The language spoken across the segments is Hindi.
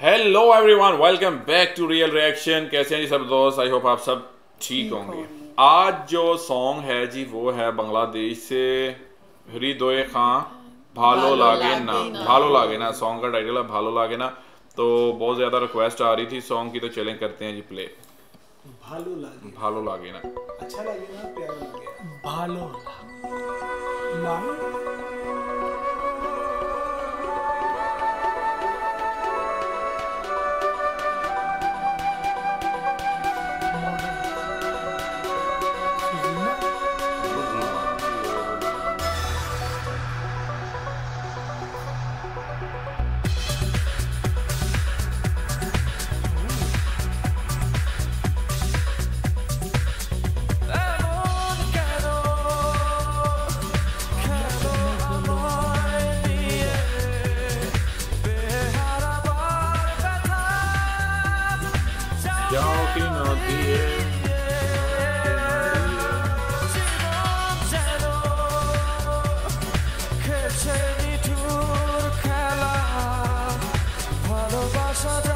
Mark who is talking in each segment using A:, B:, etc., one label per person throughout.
A: Hello everyone welcome back to real reaction कैसे हैं जी सब दोस्त? आई होप आप सब ठीक होंगे। आज जो सॉन्ग है जी वो है बांग्लादेश से हृदय खां भालो लागे ना। भालो लागे ना। सॉन्ग का टाइटल है भालो लागे ना। तो बहुत ज़्यादा रिक्वेस्ट आ रही थी सॉन्ग की तो चलें करते हैं जी प्ले
B: भालो लागे।
A: भालो लागे ना।
B: अच्छा लगे ना प्यारा लगे।
C: भालो लागे?
A: जाओ कि नदी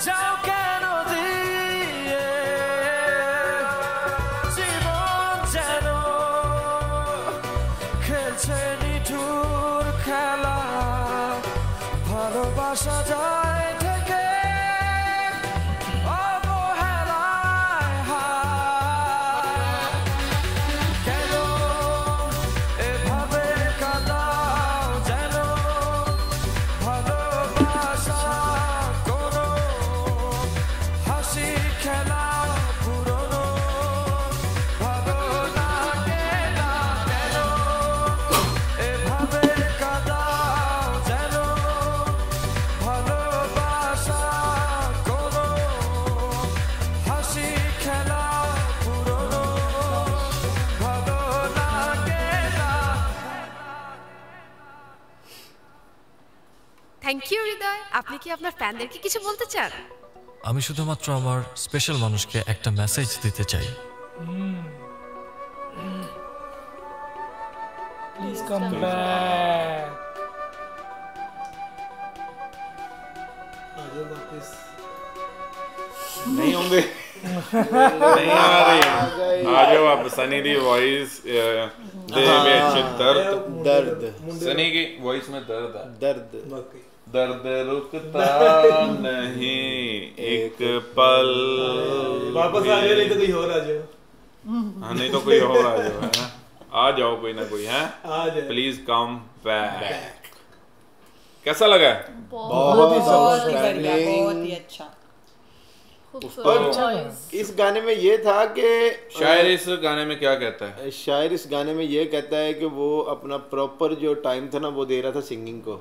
A: It's.
D: থ্যাংক ইউ হৃদয় আপনি কি আপনার ফ্যানদেরকে কিছু বলতে চান
E: আমি শুধুমাত্র আমার স্পেশাল মানুষকে একটা মেসেজ দিতে চাই
C: Please come back.
B: आ जाओ वापस
F: नहीं होंगे नहीं आ रहे आ जाओ आप सनी दी वॉइस दे ਵਿੱਚ दर्द
G: दर्द
F: सनी की वॉइस में दर्द है
G: दर्द
B: वाकई
F: दर्द रुकता नहीं एक पल
B: वापस आ जाओ नहीं तो कोई और आ जाओ।
F: हाँ, नहीं तो कोई और आ जाओ है आ जाओ कोई ना कोई है? प्लीज़ कम बैक कैसा लगा?
G: बहुत
C: ही
H: ही। बहुत ही अच्छा।
G: और इस गाने में ये था कि
F: शायर इस गाने में क्या कहता है?
G: शायर इस गाने में ये कहता है कि वो अपना प्रॉपर जो टाइम था ना वो दे रहा था सिंगिंग को।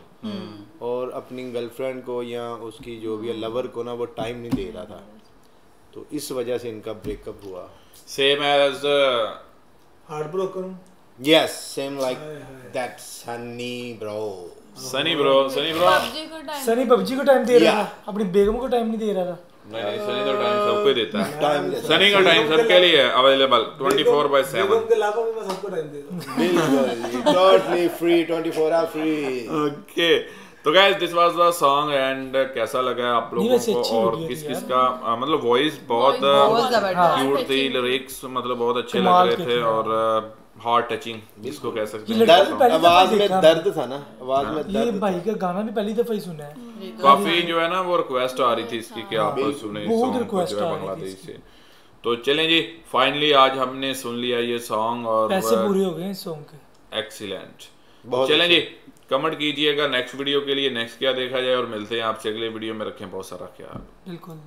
G: और अपनी गर्लफ्रेंड को या उसकी जो भी लवर को ना वो टाइम नहीं दे रहा था। तो इस वजह से इनका ब्रेकअप हुआ।
B: Same age
G: heart broken yes
B: same like.
G: That Sunny bro
F: Sunny bro Sunny bro
C: Sunny PUBG को टाइम दे रहा था अपनी बेगम को टाइम नहीं दे रहा था।
F: नहीं नहीं सनी तो टाइम सबको देता है।
G: टाइम
F: सनी का टाइम सबके लिए अवेलेबल 24 बाय 7
B: बेगम के अलावा भी मैं सबको टाइम दे
G: बिल्कुल totally free 24 hour free
F: okay तो guys this was the song and कैसा लगा आप
C: नहीं,
F: लोगों को? और किस किस का आ, मतलब वॉइस बहुत क्यूट थी लिरिक्स मतलब बहुत अच्छे लग रहे थे। और हार्ट टचिंग जिसको कह सकते हैं।
G: दर्द
C: दफ़ा
G: आवाज़ में दर्द था ना? आवाज़ में
C: ये भाई का गाना भी पहली दफ़ा ही सुना है।
F: काफ़ी जो है ना वो रिक्वेस्ट आ रही थी इसकी कि आप सुने
C: बहुत
F: है बांग्लादेश से। तो चलें जी फाइनली आज हमने सुन लिया ये सॉन्ग और
C: पैसे पूरे हो गए इस सॉन्ग के।
F: एक्सीलेंट चलें जी कमेंट कीजिएगा नेक्स्ट वीडियो के लिए नेक्स्ट क्या देखा जाए और मिलते हैं आपसे अगले वीडियो में। रखें बहुत सारा ख्याल।
C: बिल्कुल।